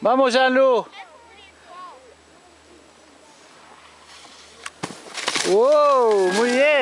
Vamos, Jean-Lou. ¡Wow! Muy bien.